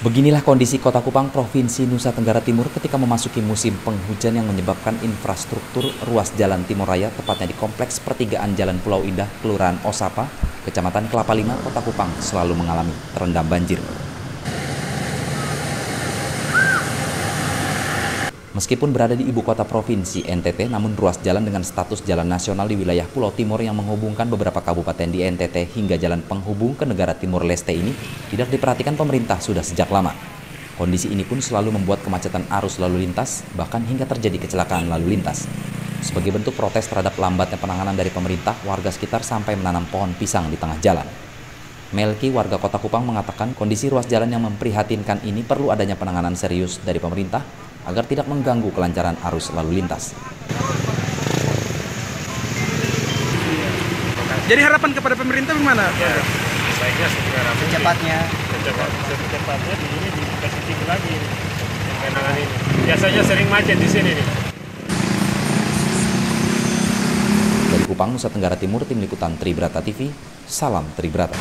Beginilah kondisi Kota Kupang, Provinsi Nusa Tenggara Timur ketika memasuki musim penghujan yang menyebabkan infrastruktur ruas jalan Timur Raya, tepatnya di Kompleks Pertigaan Jalan Pulau Indah, Kelurahan Osapa, Kecamatan Kelapa Lima, Kota Kupang, selalu mengalami terendam banjir. Meskipun berada di ibu kota provinsi NTT, namun ruas jalan dengan status jalan nasional di wilayah Pulau Timur yang menghubungkan beberapa kabupaten di NTT hingga jalan penghubung ke negara Timur Leste ini tidak diperhatikan pemerintah sudah sejak lama. Kondisi ini pun selalu membuat kemacetan arus lalu lintas, bahkan hingga terjadi kecelakaan lalu lintas. Sebagai bentuk protes terhadap lambatnya penanganan dari pemerintah, warga sekitar sampai menanam pohon pisang di tengah jalan. Melki, warga kota Kupang mengatakan kondisi ruas jalan yang memprihatinkan ini perlu adanya penanganan serius dari pemerintah agar tidak mengganggu kelancaran arus lalu lintas. Jadi harapan kepada pemerintah bagaimana? Ya, baiknya segera. Secepatnya. Secepat, secepatnya di ini dikasih tinggi lagi kenangan ini. Biasanya sering macet di sini nih. Dari Kupang, Nusa Tenggara Timur, Tim Liputan Tribrata TV, Salam Tribrata.